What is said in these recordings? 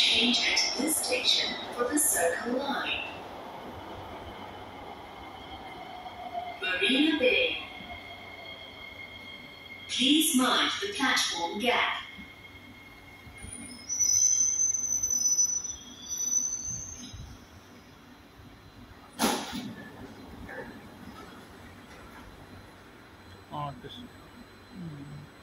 change at this station for the Circle Line. Marina Bay. Please mind the platform gap. Oh, this. Mm.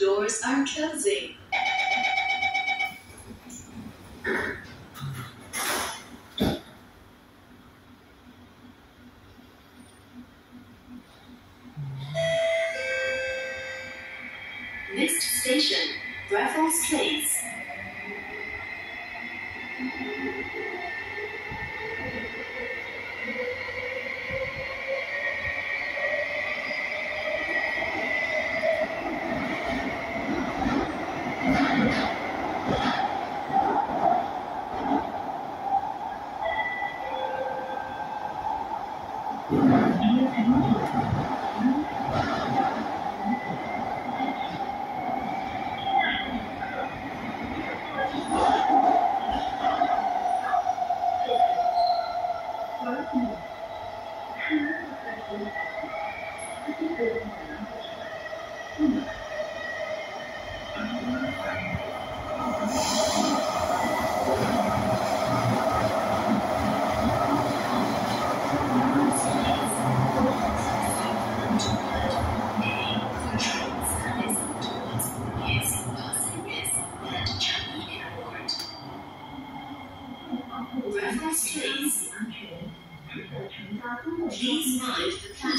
Doors are closing. Next station, Raffles Place. Mm-hmm. 但是这东安全符合承担多种风险的这样。